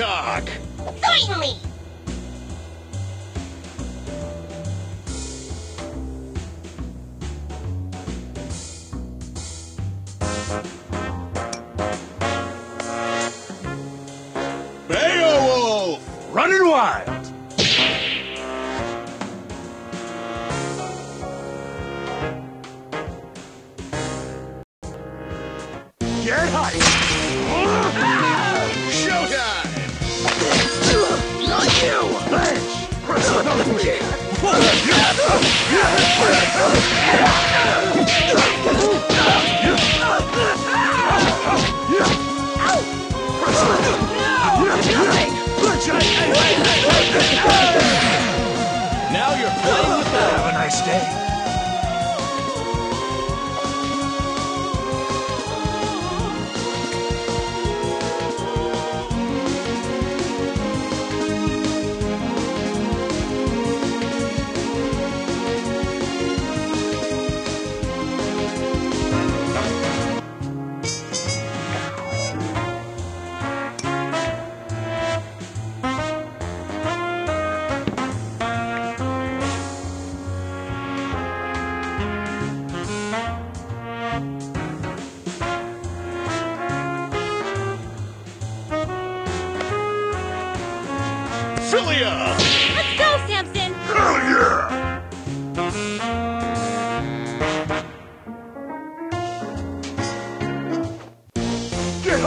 Peacock! Certainly! Beowulf! Running wild!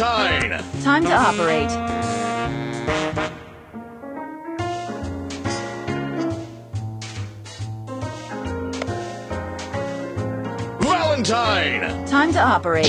Valentine! Time to operate. Valentine! Time to operate.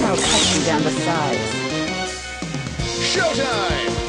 Now cutting down the sides. Showtime!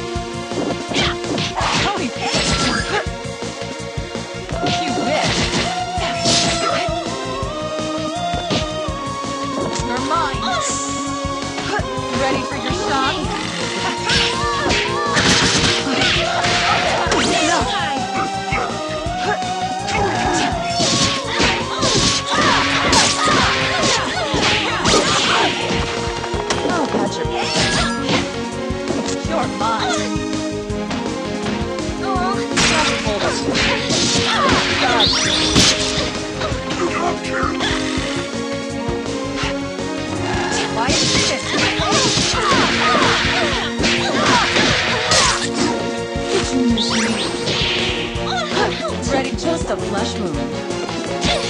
Just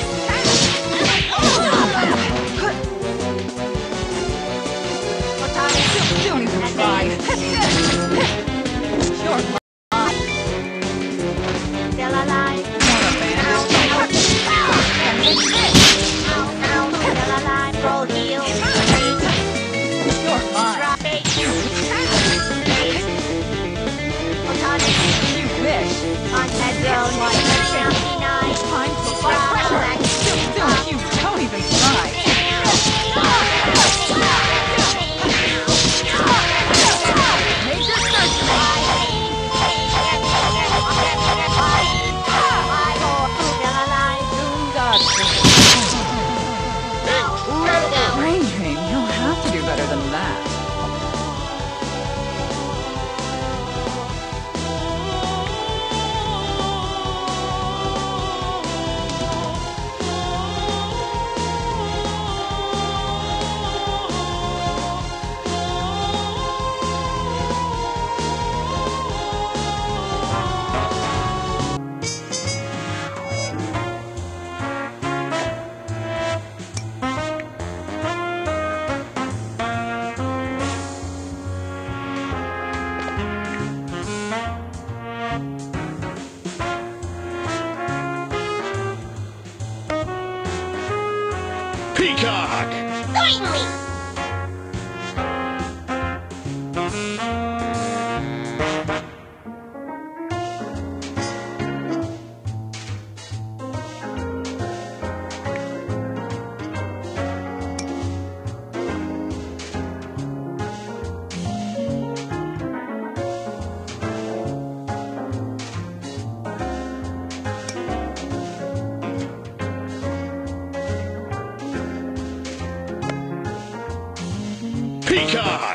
Peacock! Finally! Speaker.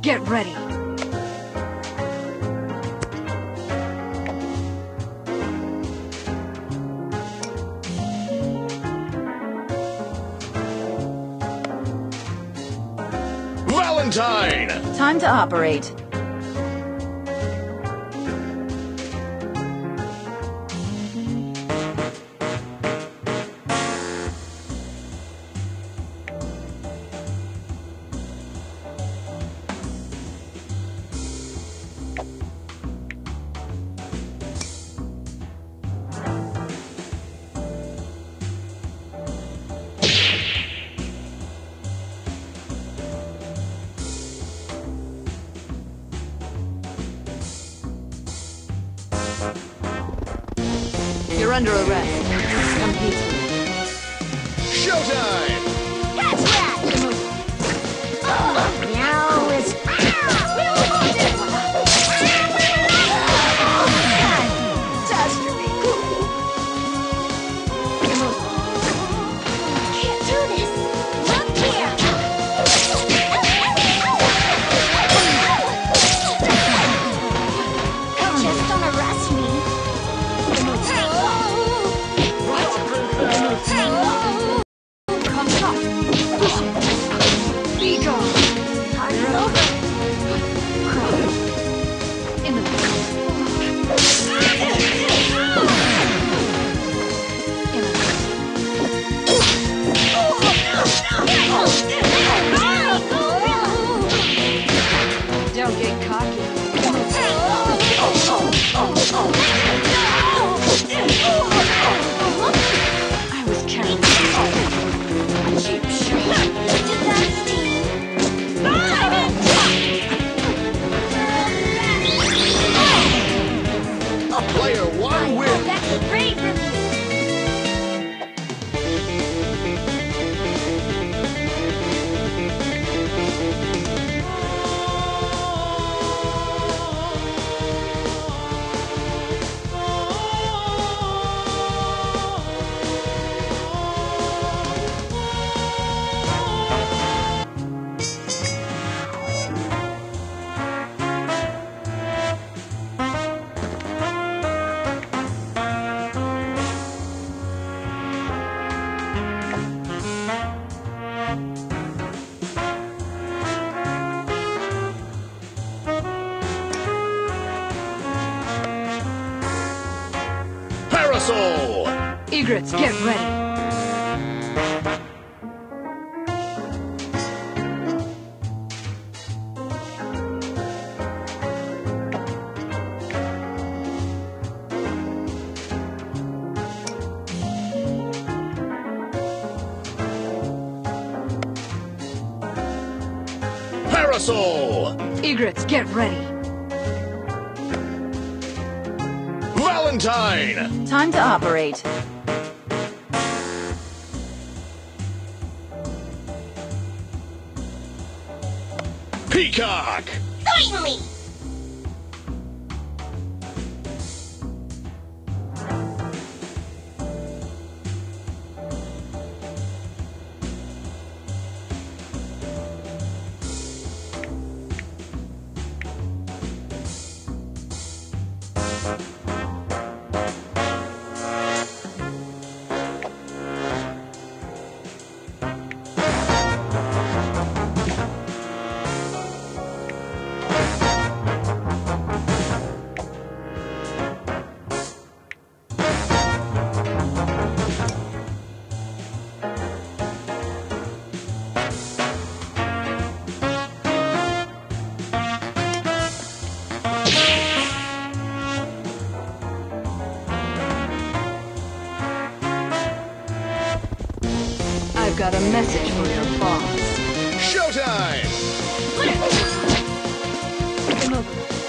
get ready. Valentine! Time to operate. under arrest. Come. Showtime! Egrets, get ready. Parasoul! Egrets, get ready. Valentine! Time to operate. Peacock! Finally! got a message from your boss. Showtime! Come over.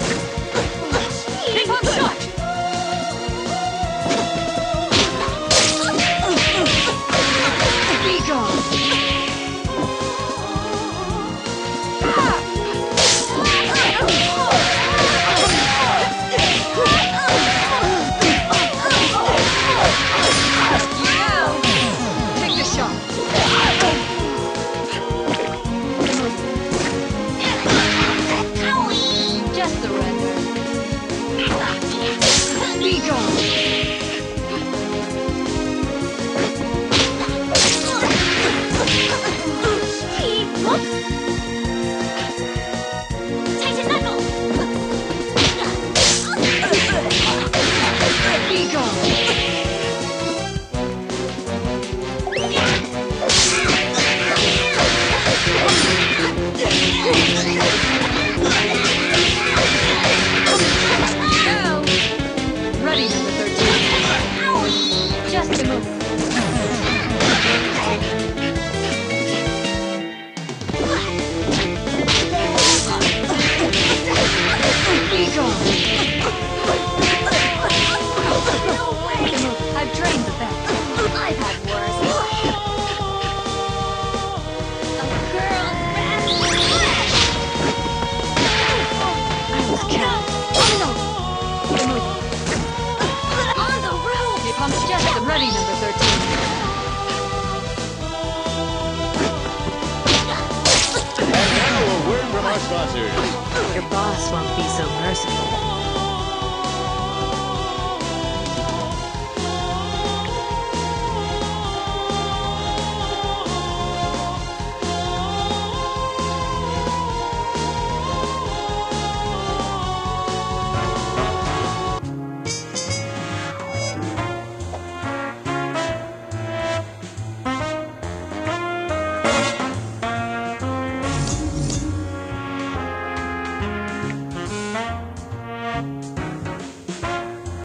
Your boss won't be so merciful.